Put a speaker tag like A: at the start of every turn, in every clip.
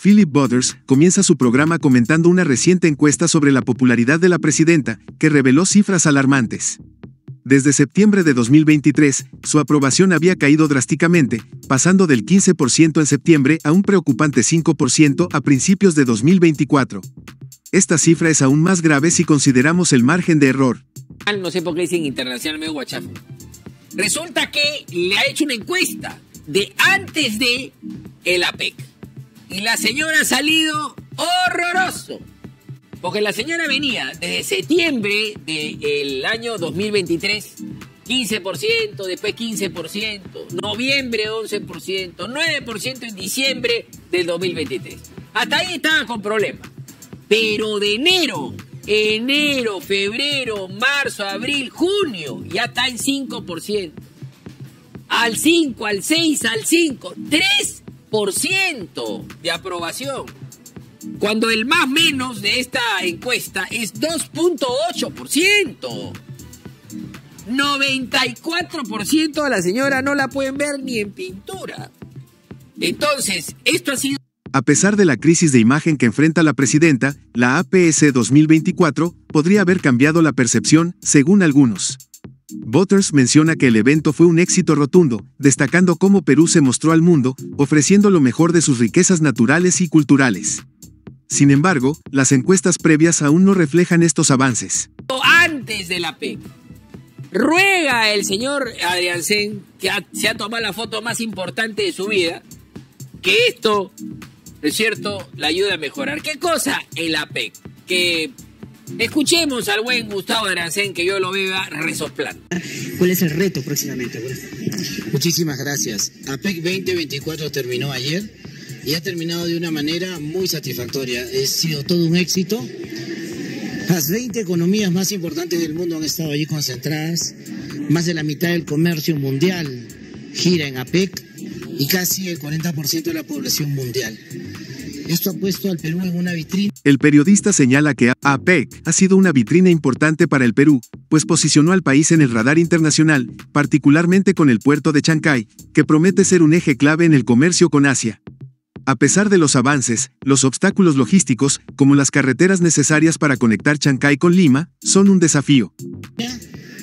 A: Philip Butters comienza su programa comentando una reciente encuesta sobre la popularidad de la presidenta, que reveló cifras alarmantes. Desde septiembre de 2023, su aprobación había caído drásticamente, pasando del 15% en septiembre a un preocupante 5% a principios de 2024. Esta cifra es aún más grave si consideramos el margen de error.
B: No sé por qué dicen internacionalmente guachafo. Resulta que le ha hecho una encuesta de antes de el APEC. Y la señora ha salido horroroso. Porque la señora venía desde septiembre del año 2023, 15%, después 15%, noviembre 11%, 9% en diciembre del 2023. Hasta ahí estaba con problemas. Pero de enero, enero, febrero, marzo, abril, junio, ya está en 5%. Al 5, al 6, al 5, 3% de aprobación. Cuando el más menos de esta encuesta es 2.8%. 94% de la señora no la pueden ver ni en pintura. Entonces, esto ha sido...
A: A pesar de la crisis de imagen que enfrenta la presidenta, la APS 2024 podría haber cambiado la percepción, según algunos. Butters menciona que el evento fue un éxito rotundo, destacando cómo Perú se mostró al mundo, ofreciendo lo mejor de sus riquezas naturales y culturales. Sin embargo, las encuestas previas aún no reflejan estos avances.
B: Antes de la ruega el señor Adrián Sen, que se ha tomado la foto más importante de su vida, que esto, es cierto, le ayude a mejorar. ¿Qué cosa? El APEC. Que escuchemos al buen Gustavo Arancén, que yo lo vea resoplando.
C: ¿Cuál es el reto próximamente?
D: Muchísimas gracias. APEC 2024 terminó ayer y ha terminado de una manera muy satisfactoria. Ha sido todo un éxito. Las 20 economías más importantes del mundo han estado allí concentradas. Más de la mitad del comercio mundial gira en APEC y casi el 40% de la población mundial. Esto ha puesto al Perú en una vitrina.
A: El periodista señala que APEC ha sido una vitrina importante para el Perú, pues posicionó al país en el radar internacional, particularmente con el puerto de Chancay, que promete ser un eje clave en el comercio con Asia. A pesar de los avances, los obstáculos logísticos, como las carreteras necesarias para conectar Chancay con Lima, son un desafío.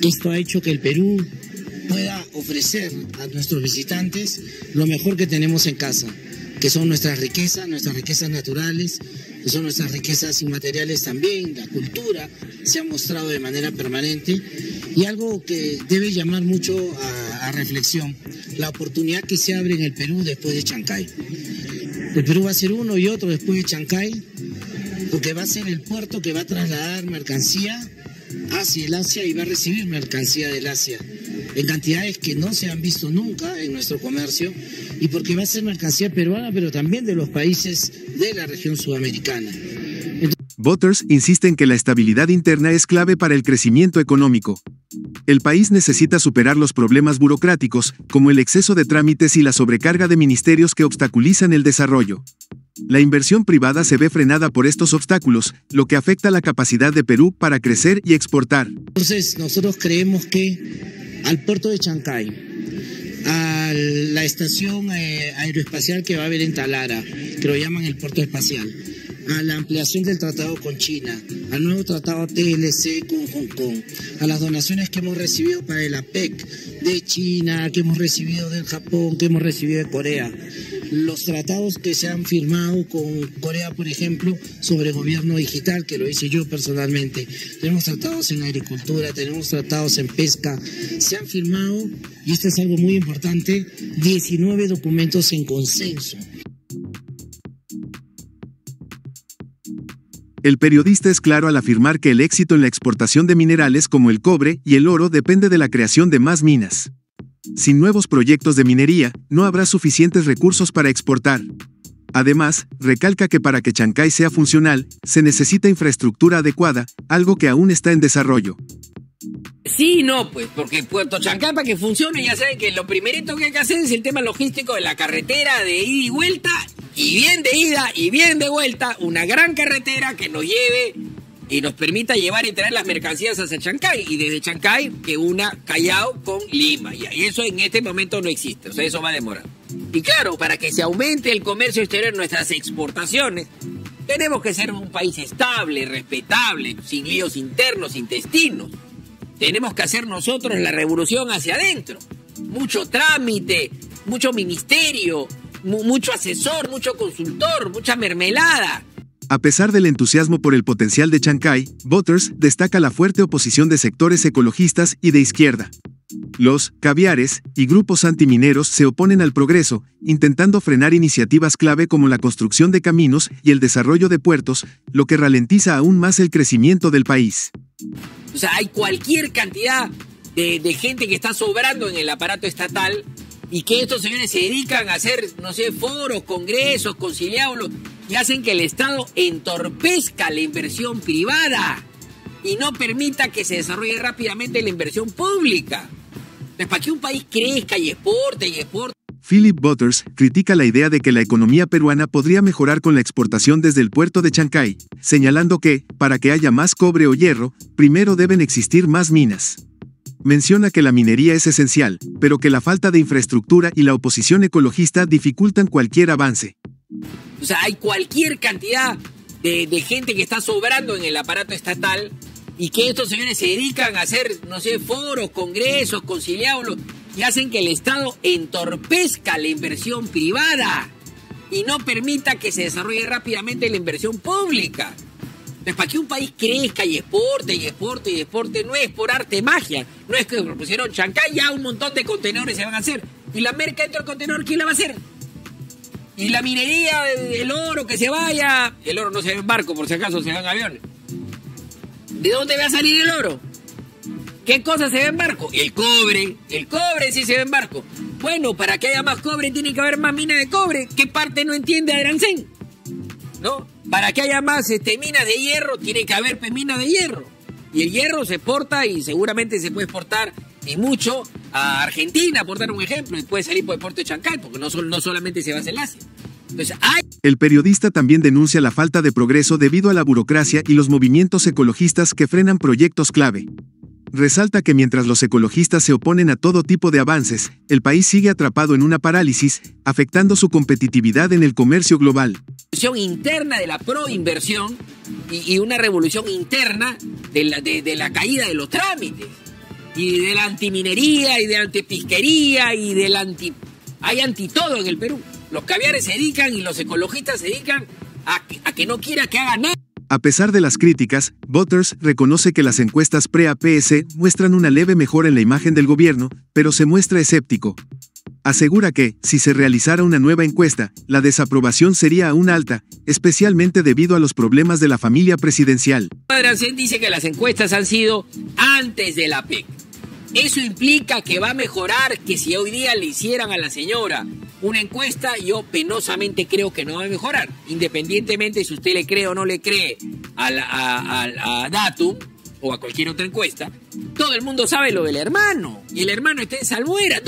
D: Esto ha hecho que el Perú pueda ofrecer a nuestros visitantes lo mejor que tenemos en casa, que son nuestras riquezas, nuestras riquezas naturales, que son nuestras riquezas inmateriales también, la cultura se ha mostrado de manera permanente y algo que debe llamar mucho a, reflexión, la oportunidad que se abre en el Perú después de Chancay. El Perú va a ser uno y otro después de Chancay, porque va a ser el puerto que va a trasladar mercancía hacia el Asia y va a recibir mercancía del Asia en cantidades que no se han visto nunca en nuestro comercio y porque va a ser mercancía peruana, pero también de los países de la región sudamericana.
A: Butters insiste en que la estabilidad interna es clave para el crecimiento económico. El país necesita superar los problemas burocráticos, como el exceso de trámites y la sobrecarga de ministerios que obstaculizan el desarrollo. La inversión privada se ve frenada por estos obstáculos, lo que afecta la capacidad de Perú para crecer y exportar.
D: Entonces, nosotros creemos que al puerto de Chancay, a la estación eh, aeroespacial que va a haber en Talara, que lo llaman el puerto espacial, a la ampliación del tratado con China, al nuevo tratado TLC con Hong Kong, a las donaciones que hemos recibido para el APEC de China, que hemos recibido del Japón, que hemos recibido de Corea, los tratados que se han firmado con Corea, por ejemplo, sobre gobierno digital, que lo hice yo personalmente. Tenemos tratados en agricultura, tenemos tratados en pesca, se han firmado, y esto es algo muy importante, 19 documentos en consenso.
A: El periodista es claro al afirmar que el éxito en la exportación de minerales como el cobre y el oro depende de la creación de más minas. Sin nuevos proyectos de minería, no habrá suficientes recursos para exportar. Además, recalca que para que Chancay sea funcional, se necesita infraestructura adecuada, algo que aún está en desarrollo.
B: Sí, no, pues, porque Puerto Chancay para que funcione, ya saben que lo primerito que hay que hacer es el tema logístico de la carretera de ida y vuelta, y bien de ida y bien de vuelta, una gran carretera que nos lleve y nos permita llevar y traer las mercancías hacia Chancay y desde Chancay que una Callao con Lima. Y eso en este momento no existe, o sea, eso va a demorar. Y claro, para que se aumente el comercio exterior, nuestras exportaciones, tenemos que ser un país estable, respetable, sin líos internos, intestinos. Tenemos que hacer nosotros la revolución hacia adentro. Mucho trámite, mucho ministerio, mucho asesor, mucho consultor, mucha mermelada.
A: A pesar del entusiasmo por el potencial de Chancay, Butters destaca la fuerte oposición de sectores ecologistas y de izquierda. Los caviares y grupos antimineros se oponen al progreso, intentando frenar iniciativas clave como la construcción de caminos y el desarrollo de puertos, lo que ralentiza aún más el crecimiento del país.
B: O sea, hay cualquier cantidad de, gente que está sobrando en el aparato estatal y que estos señores se dedican a hacer, no sé, foros, congresos, conciliados, y hacen que el Estado entorpezca la inversión privada y no permita que se desarrolle rápidamente la inversión pública. Pues, para que un país crezca y exporte y exporte.
A: Philip Butters critica la idea de que la economía peruana podría mejorar con la exportación desde el puerto de Chancay, señalando que, para que haya más cobre o hierro, primero deben existir más minas. Menciona que la minería es esencial, pero que la falta de infraestructura y la oposición ecologista dificultan cualquier avance.
B: O sea, hay cualquier cantidad de, de gente que está sobrando en el aparato estatal y que estos señores se dedican a hacer, no sé, foros, congresos, conciliados, y hacen que el Estado entorpezca la inversión privada y no permita que se desarrolle rápidamente la inversión pública. Pues para que un país crezca y exporte y exporte y exporte, no es por arte magia, no es que propusieron Chancay, ya un montón de contenedores se van a hacer. Y la merca dentro del contenedor, ¿quién la va a hacer? Y la minería, el oro que se vaya, el oro no se ve en barco, por si acaso se van aviones. ¿De dónde va a salir el oro? ¿Qué cosa se ve en barco? El cobre. El cobre sí se ve en barco. Bueno, para que haya más cobre tiene que haber más mina de cobre. ¿Qué parte no entiende Arancén? ¿No? Para que haya más este, minas de hierro tiene que haber minas de hierro. Y el hierro se exporta y seguramente se puede exportar y mucho a Argentina, por dar un ejemplo, y puede salir por el puerto de Chancay, porque no, no solamente se basa en Asia.
A: El periodista también denuncia la falta de progreso debido a la burocracia y los movimientos ecologistas que frenan proyectos clave. Resalta que mientras los ecologistas se oponen a todo tipo de avances, el país sigue atrapado en una parálisis, afectando su competitividad en el comercio global.
B: interna de la proinversión y, y una revolución interna de la, de la caída de los trámites y de la antiminería y de la antipisquería y del anti... Hay anti todo en el Perú. Los caviares se dedican y los ecologistas se dedican a que, no quiera que haga nada.
A: A pesar de las críticas, Butters reconoce que las encuestas pre-APS muestran una leve mejora en la imagen del gobierno, pero se muestra escéptico. Asegura que, si se realizara una nueva encuesta, la desaprobación sería aún alta, especialmente debido a los problemas de la familia presidencial.
B: dice que las encuestas han sido antes de la PEC. Eso implica que va a mejorar que si hoy día le hicieran a la señora una encuesta, yo penosamente creo que no va a mejorar. Independientemente si usted le cree o no le cree a, a, Datum o a cualquier otra encuesta, todo el mundo sabe lo del hermano. Y el hermano está en Salmuera.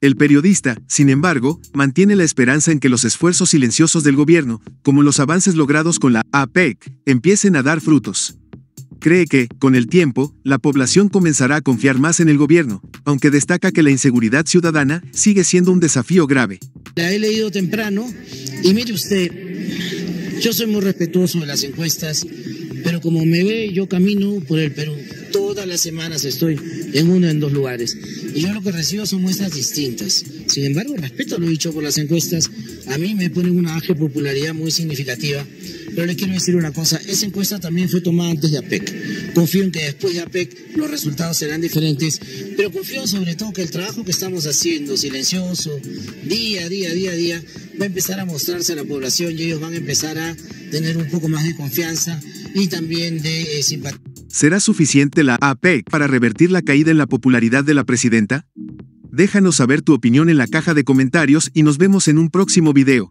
A: El periodista, sin embargo, mantiene la esperanza en que los esfuerzos silenciosos del gobierno, como los avances logrados con la APEC, empiecen a dar frutos. Cree que, con el tiempo, la población comenzará a confiar más en el gobierno, aunque destaca que la inseguridad ciudadana sigue siendo un desafío grave.
D: La he leído temprano y mire usted, yo soy muy respetuoso de las encuestas, pero como me ve, yo camino por el Perú. Todas las semanas estoy en uno en dos lugares. Y yo lo que recibo son muestras distintas. Sin embargo, respeto lo dicho por las encuestas. A mí me ponen una baja popularidad muy significativa pero le quiero decir una cosa, esa encuesta también fue tomada antes de APEC. Confío en que después de APEC los resultados serán diferentes, pero confío sobre todo que el trabajo que estamos haciendo, silencioso, día a día, día a día, va a empezar a mostrarse a la población y ellos van a empezar a tener un poco más de confianza y también de eh, simpatía.
A: ¿Será suficiente la APEC para revertir la caída en la popularidad de la presidenta? Déjanos saber tu opinión en la caja de comentarios y nos vemos en un próximo video.